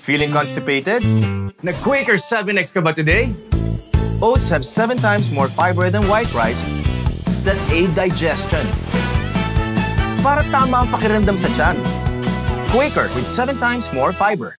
Feeling constipated? Nag-Quaker 7X ka ba today? Oats have 7 times more fiber than white rice that aid digestion. Para tama ang pakiramdam sa tiyan. Quaker with 7 times more fiber.